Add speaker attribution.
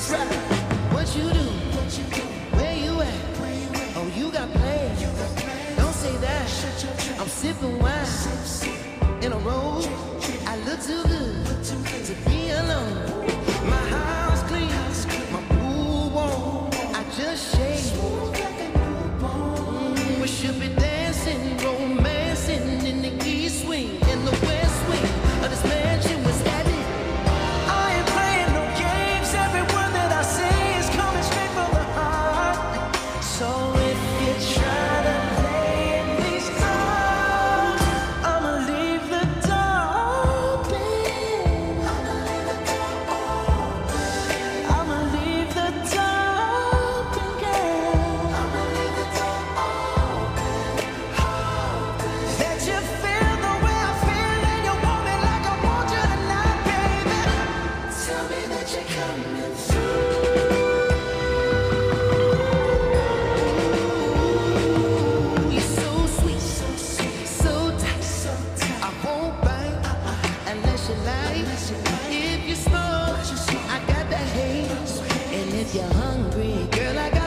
Speaker 1: That's right. What you do? What you do? Where you at? Where you at? Oh, you got plans. Don't say that. I'm sipping wine in a robe. you're hungry, girl, I got.